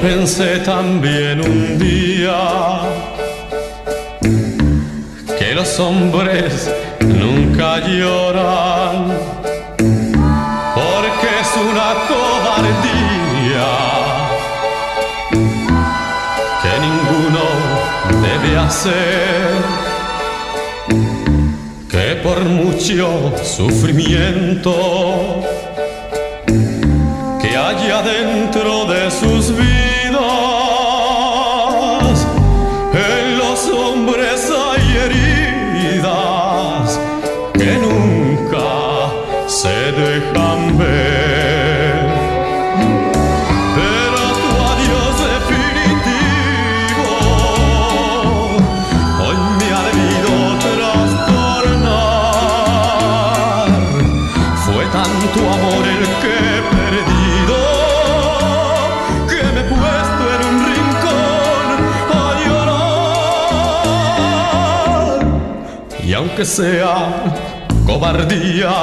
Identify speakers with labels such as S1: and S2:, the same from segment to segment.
S1: pensé también un día que los hombres nunca lloran porque es una cobardía que ninguno debe hacer que por mucho sufrimiento que haya dentro de sus vidas dejan ver. Pero tu adiós definitivo hoy me ha debido trastornar. Fue tanto amor el que he perdido que me he puesto en un rincón a llorar. Y aunque sea cobardía,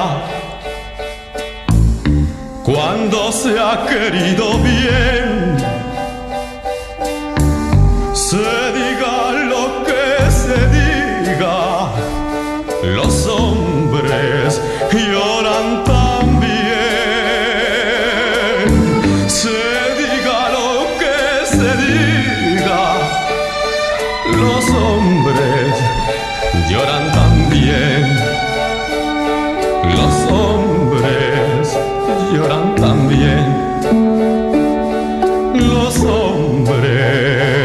S1: cuando se ha querido bien, se diga lo que se diga, los hombres lloran también. Se diga lo que se diga, los hombres lloran también. Los hombres los hombres.